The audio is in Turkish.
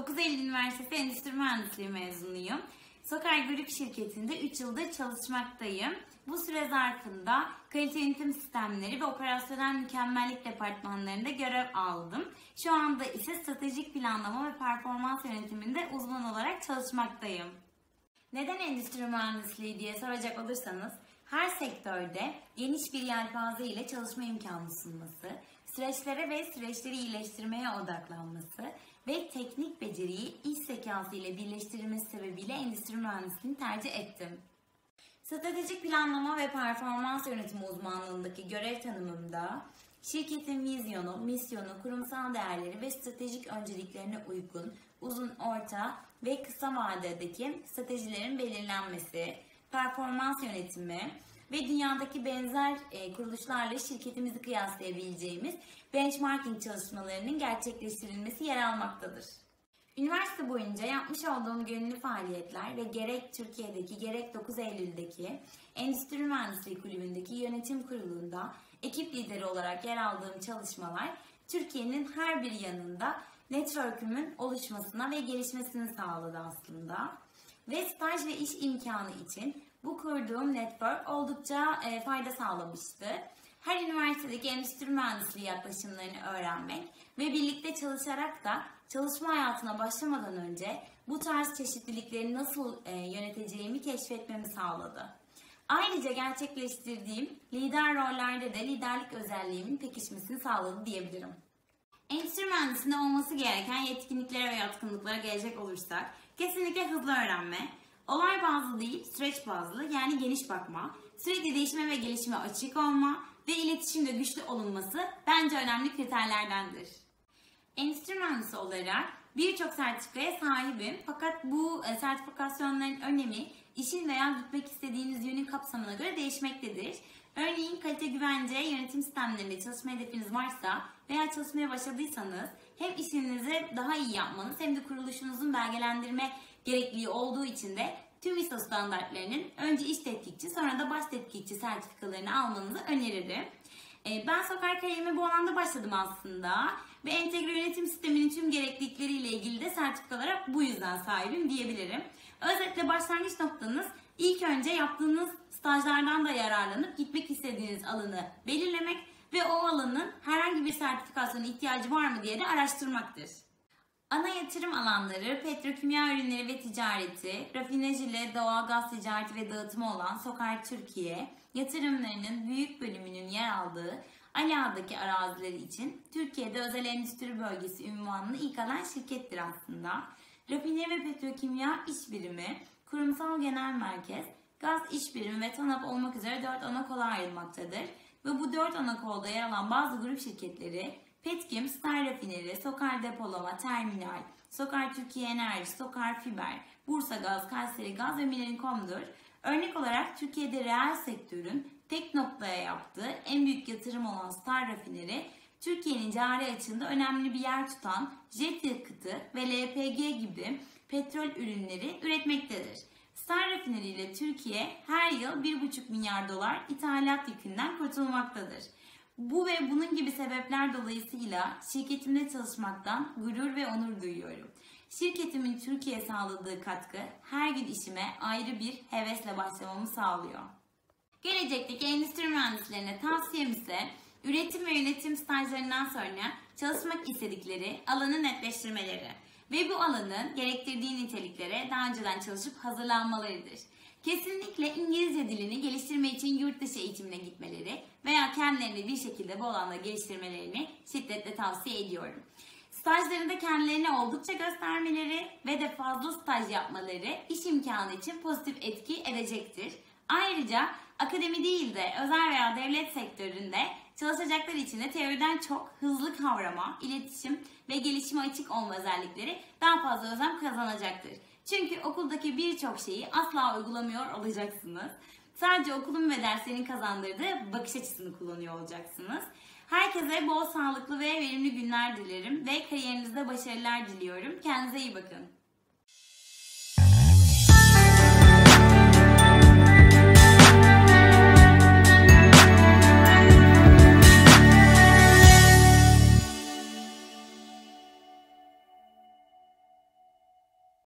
9 Eylül Üniversitesi Endüstri Mühendisliği mezunuyum. Sokar Grup şirketinde 3 yıldır çalışmaktayım. Bu süre zarfında kalite yönetim sistemleri ve operasyonel mükemmellik departmanlarında görev aldım. Şu anda ise stratejik planlama ve performans yönetiminde uzman olarak çalışmaktayım. Neden endüstri mühendisliği diye soracak olursanız her sektörde geniş bir yelpaze ile çalışma imkanı sunması, süreçlere ve süreçleri iyileştirmeye odaklanması ve teknik beceriyi iş zekası ile birleştirilmesi sebebiyle endüstri mühendisliğini tercih ettim. Stratejik planlama ve performans yönetimi uzmanlığındaki görev tanımımda şirketin vizyonu, misyonu, kurumsal değerleri ve stratejik önceliklerine uygun uzun, orta ve kısa vadedeki stratejilerin belirlenmesi, performans yönetimi ve dünyadaki benzer e, kuruluşlarla şirketimizi kıyaslayabileceğimiz benchmarking çalışmalarının gerçekleştirilmesi yer almaktadır. Üniversite boyunca yapmış olduğum gönüllü faaliyetler ve gerek Türkiye'deki gerek 9 Eylül'deki Endüstri Mühendisliği Kulübü'ndeki yönetim kurulunda ekip lideri olarak yer aldığım çalışmalar Türkiye'nin her bir yanında network'ümün oluşmasına ve gelişmesini sağladı aslında. Ve staj ve iş imkanı için bu kurduğum network oldukça e, fayda sağlamıştı. Her üniversitedeki endüstri mühendisliği yaklaşımlarını öğrenmek ve birlikte çalışarak da çalışma hayatına başlamadan önce bu tarz çeşitlilikleri nasıl e, yöneteceğimi keşfetmemi sağladı. Ayrıca gerçekleştirdiğim lider rollerde de liderlik özelliğimin pekişmesini sağladı diyebilirim. Endüstri mühendisinde olması gereken yetkinliklere ve yatkınlıklara gelecek olursak kesinlikle hızlı öğrenme, olay bazlı değil süreç bazlı yani geniş bakma, sürekli değişime ve gelişime açık olma ve iletişimde güçlü olunması bence önemli kriterlerdendir. Endüstri mühendisi olarak birçok sertifikaya sahibim. Fakat bu e, sertifikasyonların önemi işin veya gitmek istediğiniz yönün kapsamına göre değişmektedir. Örneğin kalite güvence yönetim sistemlerinde çalışma hedefiniz varsa veya çalışmaya başladıysanız hem işinizi daha iyi yapmanız hem de kuruluşunuzun belgelendirme gerekliliği olduğu için de tüm ISO standartlarının önce iş tetkikçi sonra da baş tetkikçi sertifikalarını almanızı öneririm. Ee, ben sokak kariyerime bu alanda başladım aslında ve entegre yönetim sisteminin tüm gereklilikleriyle ilgili de sertifikalara bu yüzden sahibim diyebilirim. Özetle başlangıç noktanız ilk önce yaptığınız stajlardan da yararlanıp gitmek istediğiniz alanı belirlemek ve o alanın herhangi bir sertifikasyona ihtiyacı var mı diye de araştırmaktır. Ana yatırım alanları petrokimya ürünleri ve ticareti, rafinaj ile doğal gaz ticareti ve dağıtımı olan Sokar Türkiye, yatırımlarının büyük bölümünün yer aldığı Aliağa'daki arazileri için Türkiye'de özel endüstri bölgesi ünvanını ilk alan şirkettir aslında. Rafine ve Petrokimya İş Birimi, Kurumsal Genel Merkez, Gaz İş Birimi ve TANAP olmak üzere 4 ana kola ayrılmaktadır. Ve bu 4 ana kolda yer alan bazı grup şirketleri Petkim, Star Rafineri, Sokar Depolama, Terminal, Sokar Türkiye Enerji, Sokar Fiber, Bursa Gaz, Kayseri Gaz ve Minerin.com'dur. Örnek olarak Türkiye'de reel sektörün tek noktaya yaptığı en büyük yatırım olan Star Rafineri, Türkiye'nin cari açığında önemli bir yer tutan jet yakıtı ve LPG gibi petrol ürünleri üretmektedir. Star Rafineri ile Türkiye her yıl 1,5 milyar dolar ithalat yükünden kurtulmaktadır. Bu ve bunun gibi sebepler dolayısıyla şirketimde çalışmaktan gurur ve onur duyuyorum. Şirketimin Türkiye sağladığı katkı her gün işime ayrı bir hevesle başlamamı sağlıyor. Gelecekteki endüstri mühendislerine tavsiyem ise üretim ve yönetim stajlarından sonra çalışmak istedikleri alanı netleştirmeleri ve bu alanın gerektirdiği niteliklere daha önceden çalışıp hazırlanmalarıdır. Kesinlikle İngilizce dilini geliştirme için yurt dışı eğitimine gitmeleri veya kendilerini bir şekilde bu alanda geliştirmelerini şiddetle tavsiye ediyorum. Stajlarında kendilerini oldukça göstermeleri ve de fazla staj yapmaları iş imkanı için pozitif etki edecektir. Ayrıca akademi değil de özel veya devlet sektöründe çalışacaklar için de teoriden çok hızlı kavrama, iletişim ve gelişime açık olma özellikleri daha fazla özlem kazanacaktır. Çünkü okuldaki birçok şeyi asla uygulamıyor olacaksınız. Sadece okulun ve derslerin kazandırdığı bakış açısını kullanıyor olacaksınız. Herkese bol sağlıklı ve verimli günler dilerim ve kariyerinizde başarılar diliyorum. Kendinize iyi bakın.